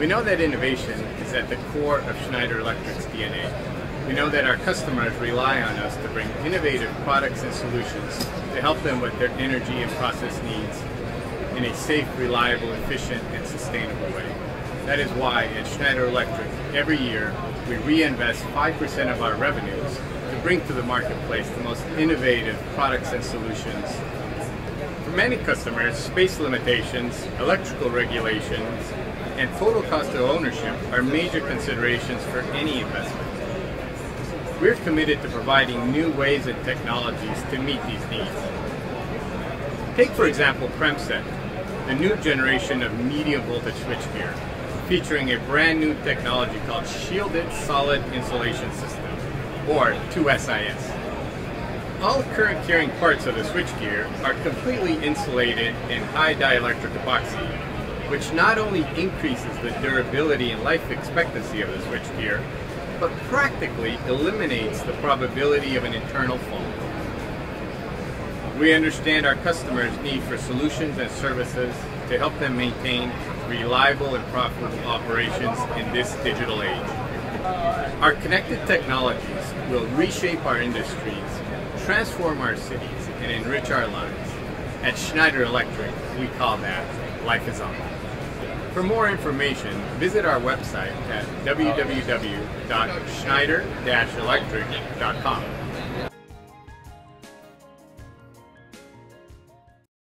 We know that innovation is at the core of Schneider Electric's DNA. We know that our customers rely on us to bring innovative products and solutions to help them with their energy and process needs in a safe, reliable, efficient, and sustainable way. That is why at Schneider Electric, every year, we reinvest 5% of our revenues to bring to the marketplace the most innovative products and solutions. For many customers, space limitations, electrical regulations, and total cost of ownership are major considerations for any investment. We're committed to providing new ways and technologies to meet these needs. Take, for example, Premset, the new generation of medium voltage switchgear, featuring a brand new technology called Shielded Solid Insulation System, or 2SIS. All current carrying parts of the switchgear are completely insulated in high dielectric epoxy, which not only increases the durability and life expectancy of the switchgear, but practically eliminates the probability of an internal fault. We understand our customers' need for solutions and services to help them maintain reliable and profitable operations in this digital age. Our connected technologies will reshape our industries, transform our cities, and enrich our lives. At Schneider Electric, we call that Life is On. For more information, visit our website at www.schneider-electric.com.